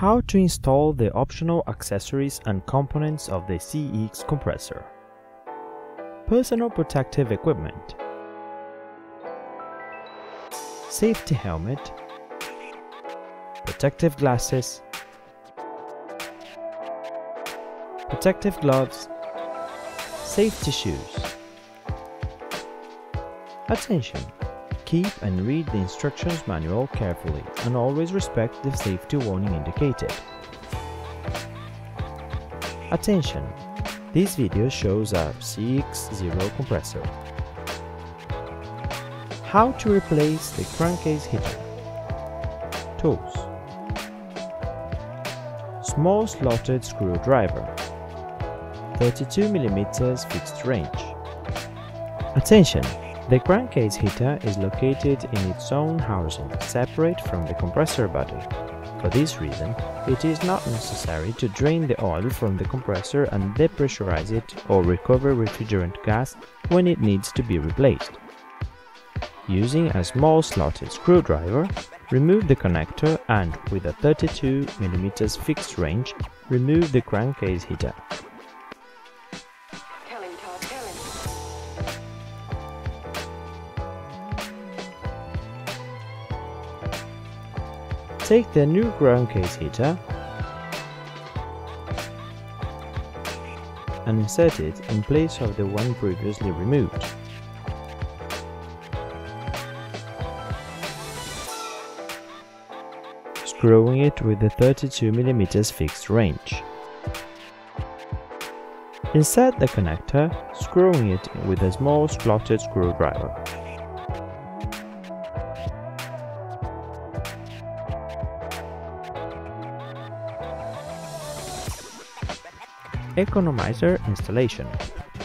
How to install the optional accessories and components of the CX compressor. Personal protective equipment. Safety helmet. Protective glasses. Protective gloves. Safety shoes. Attention! Keep and read the instructions manual carefully and always respect the safety warning indicated. Attention! This video shows a CX0 compressor. How to replace the crankcase heater. Tools Small slotted screwdriver 32mm fixed range Attention! The crankcase heater is located in its own housing, separate from the compressor body. For this reason, it is not necessary to drain the oil from the compressor and depressurize it or recover refrigerant gas when it needs to be replaced. Using a small slotted screwdriver, remove the connector and, with a 32 mm fixed range, remove the crankcase heater. Take the new crankcase heater and insert it in place of the one previously removed. Screwing it with the 32mm fixed range. Insert the connector, screwing it with a small slotted screwdriver. Economizer installation.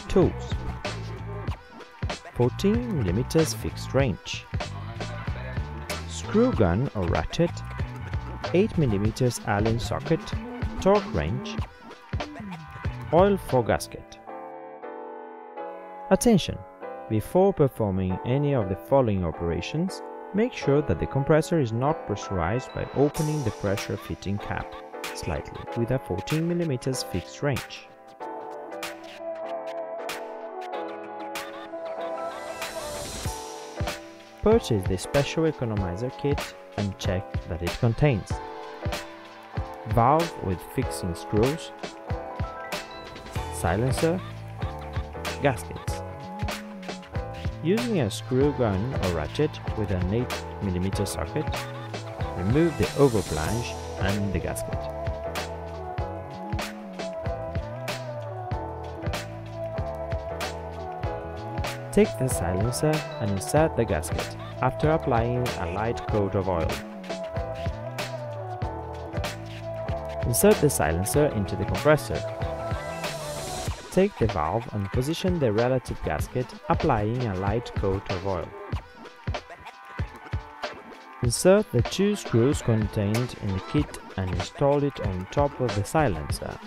Tools. 14mm fixed range. Screw gun or ratchet. 8mm Allen socket Torque wrench Oil for gasket. Attention! Before performing any of the following operations, make sure that the compressor is not pressurized by opening the pressure fitting cap slightly with a 14mm fixed range. Purchase the special economizer kit and check that it contains valve with fixing screws, silencer, gaskets. Using a screw gun or ratchet with an 8mm socket, remove the overflange and the gasket. Take the silencer and insert the gasket after applying a light coat of oil. Insert the silencer into the compressor. Take the valve and position the relative gasket, applying a light coat of oil. Insert the two screws contained in the kit and install it on top of the silencer,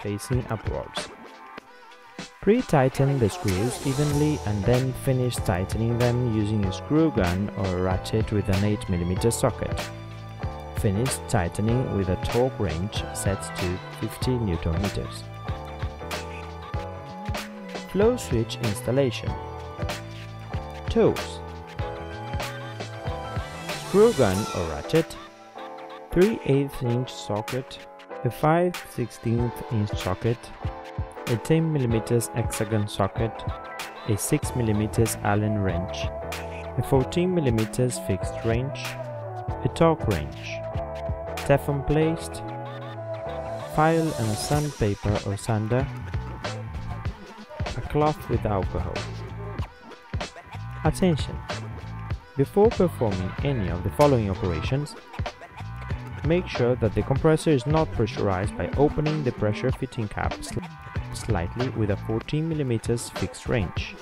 facing upwards. Pre-tighten the screws evenly and then finish tightening them using a screw gun or ratchet with an 8mm socket. Finish tightening with a torque wrench set to 50 Nm. Flow switch installation Tools Screw gun or ratchet 3 8 inch socket a 5 16 inch socket a 10mm hexagon socket, a 6mm Allen wrench, a 14mm fixed wrench, a torque wrench, Teflon paste, file and a sandpaper or sander, a cloth with alcohol. Attention! Before performing any of the following operations, make sure that the compressor is not pressurized by opening the pressure fitting cap slightly with a 14mm fixed range.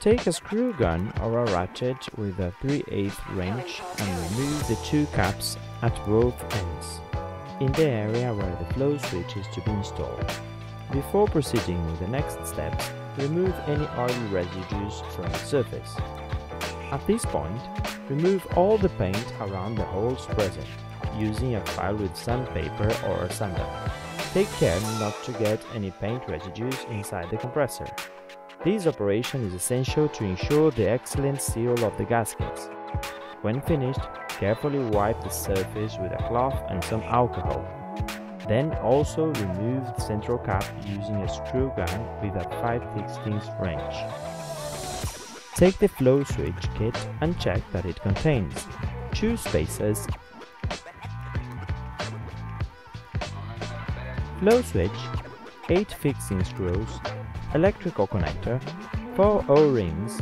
Take a screw gun or a ratchet with a 3 8 wrench and remove the two caps at both ends, in the area where the flow switch is to be installed. Before proceeding with the next steps, remove any oil residues from the surface. At this point, remove all the paint around the holes present, using a file with sandpaper or sander. Take care not to get any paint residues inside the compressor. This operation is essential to ensure the excellent seal of the gaskets. When finished, carefully wipe the surface with a cloth and some alcohol. Then also remove the central cap using a screw gun with a 5 16 wrench. Take the flow switch kit and check that it contains two spacers, flow switch, 8 fixing screws, electrical connector, 4 O-rings,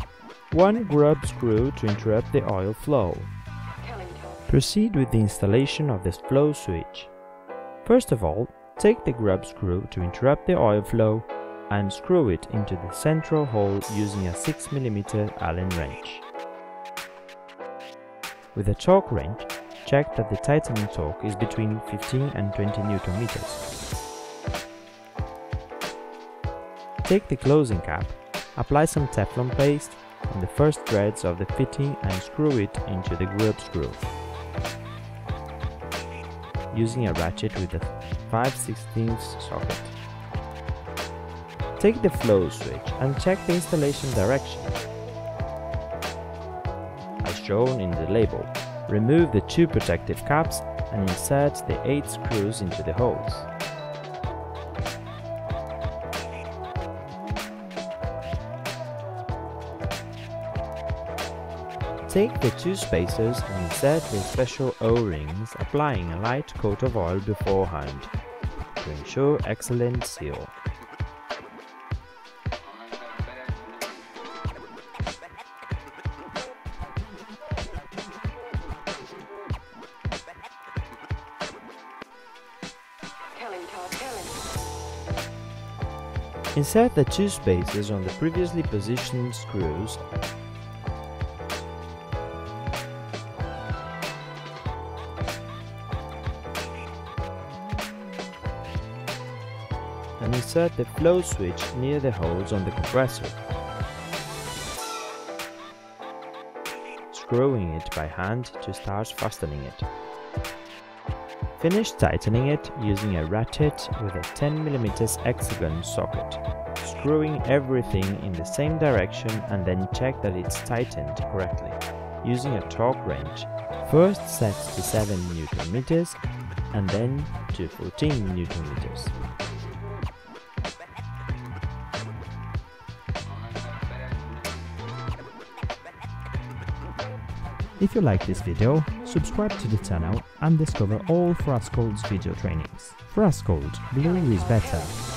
1 grub screw to interrupt the oil flow. Proceed with the installation of this flow switch. First of all, take the grub screw to interrupt the oil flow and screw it into the central hole using a 6mm Allen wrench. With a torque wrench, check that the tightening torque is between 15 and 20 Nm. Take the closing cap, apply some Teflon paste on the first threads of the fitting and screw it into the grub screw using a ratchet with a 5 16 socket. Take the flow switch and check the installation direction. As shown in the label, remove the two protective caps and insert the 8 screws into the holes. Take the two spacers and insert the special O-rings, applying a light coat of oil beforehand to ensure excellent seal. Insert the two spaces on the previously positioned screws and insert the flow switch near the holes on the compressor. Screwing it by hand to start fastening it. Finish tightening it using a ratchet with a 10mm hexagon socket, screwing everything in the same direction and then check that it's tightened correctly, using a torque wrench, first set to 7 Nm and then to 14 Nm. If you like this video, subscribe to the channel and discover all Frascold's video trainings. Frostcold, blue is better.